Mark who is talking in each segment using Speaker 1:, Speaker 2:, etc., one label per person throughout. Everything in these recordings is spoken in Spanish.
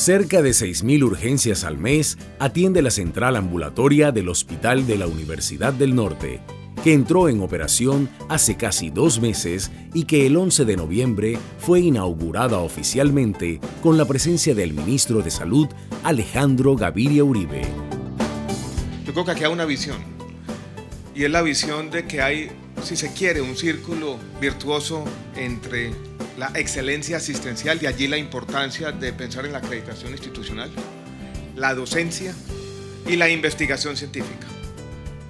Speaker 1: Cerca de 6.000 urgencias al mes atiende la central ambulatoria del Hospital de la Universidad del Norte, que entró en operación hace casi dos meses y que el 11 de noviembre fue inaugurada oficialmente con la presencia del ministro de Salud Alejandro Gaviria Uribe.
Speaker 2: Yo creo que aquí hay una visión, y es la visión de que hay, si se quiere, un círculo virtuoso entre la excelencia asistencial, de allí la importancia de pensar en la acreditación institucional, la docencia y la investigación científica.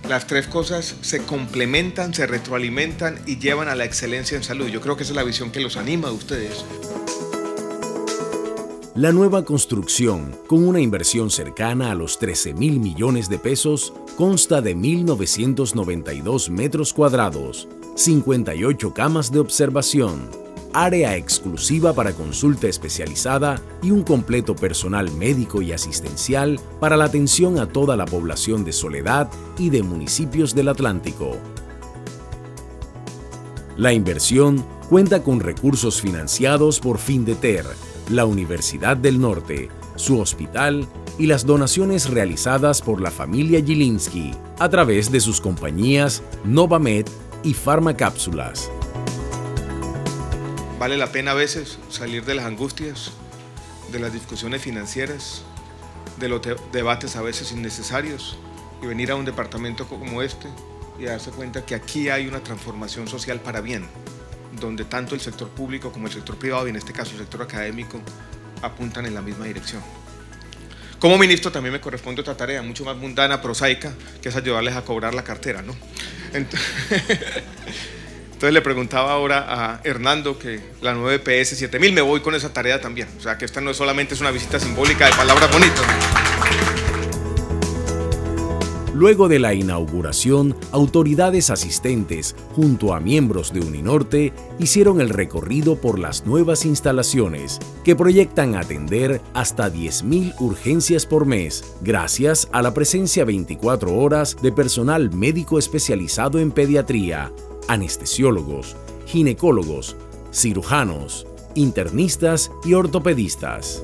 Speaker 2: Las tres cosas se complementan, se retroalimentan y llevan a la excelencia en salud. Yo creo que esa es la visión que los anima a ustedes.
Speaker 1: La nueva construcción, con una inversión cercana a los 13 mil millones de pesos, consta de 1.992 metros cuadrados, 58 camas de observación, área exclusiva para consulta especializada y un completo personal médico y asistencial para la atención a toda la población de Soledad y de municipios del Atlántico. La inversión cuenta con recursos financiados por Findeter, la Universidad del Norte, su hospital y las donaciones realizadas por la familia Gilinski a través de sus compañías Novamed y Farmacápsulas.
Speaker 2: Vale la pena a veces salir de las angustias, de las discusiones financieras, de los debates a veces innecesarios y venir a un departamento como este y darse cuenta que aquí hay una transformación social para bien, donde tanto el sector público como el sector privado, y en este caso el sector académico, apuntan en la misma dirección. Como ministro también me corresponde otra tarea mucho más mundana, prosaica, que es ayudarles a cobrar la cartera, ¿no? Entonces le preguntaba ahora a Hernando que la 9 PS 7000 me voy con esa tarea también. O sea que esta no solamente es una visita simbólica de palabras bonitas.
Speaker 1: Luego de la inauguración, autoridades asistentes, junto a miembros de Uninorte, hicieron el recorrido por las nuevas instalaciones, que proyectan atender hasta 10.000 urgencias por mes, gracias a la presencia 24 horas de personal médico especializado en pediatría, anestesiólogos, ginecólogos, cirujanos, internistas y ortopedistas.